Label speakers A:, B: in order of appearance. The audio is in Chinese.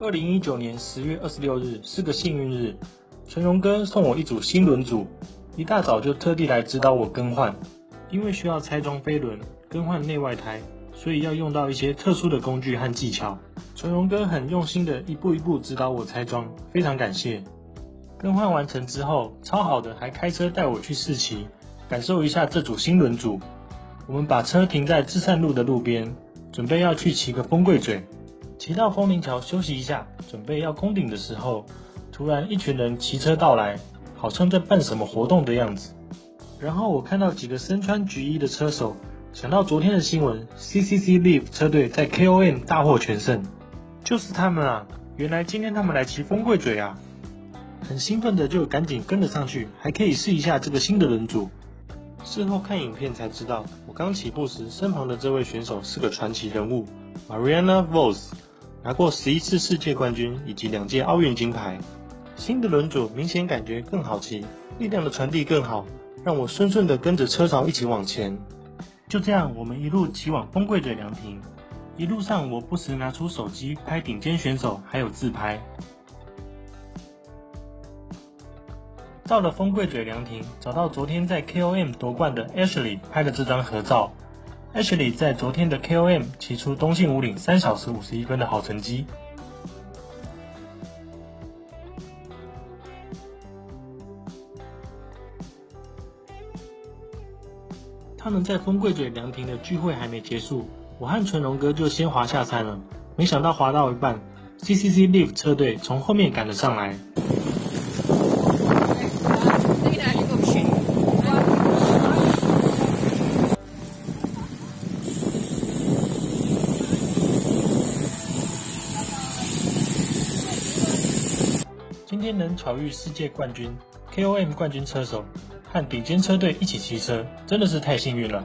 A: 二零一九年十月二十六日是个幸运日，陈荣哥送我一组新轮组，一大早就特地来指导我更换。因为需要拆装飞轮、更换内外胎，所以要用到一些特殊的工具和技巧。陈荣哥很用心的一步一步指导我拆装，非常感谢。更换完成之后，超好的，还开车带我去试骑，感受一下这组新轮组。我们把车停在至善路的路边，准备要去骑个风柜嘴。骑到风铃桥休息一下，准备要攻顶的时候，突然一群人骑车到来，好像在办什么活动的样子。然后我看到几个身穿橘衣的车手，想到昨天的新闻，CCC Live 车队在 KOM 大获全胜，就是他们啊！原来今天他们来骑风柜嘴啊！很兴奋的就赶紧跟了上去，还可以试一下这个新的轮组。事后看影片才知道，我刚起步时身旁的这位选手是个传奇人物，Mariana Vos。拿过十一次世界冠军以及两届奥运金牌，新的轮组明显感觉更好骑，力量的传递更好，让我顺顺的跟着车潮一起往前。就这样，我们一路骑往风柜嘴凉亭，一路上我不时拿出手机拍顶尖选手，还有自拍。到了风柜嘴凉亭，找到昨天在 KOM 夺冠的 Ashley 拍的这张合照。Ashley 在昨天的 KOM 骑出东信五岭三小时五十一分的好成绩。他们在风柜嘴凉亭的聚会还没结束，我和纯龙哥就先滑下山了。没想到滑到一半，CCC Live 车队从后面赶了上来。今天能巧遇世界冠军、KOM 冠军车手和顶尖车队一起骑车，真的是太幸运了。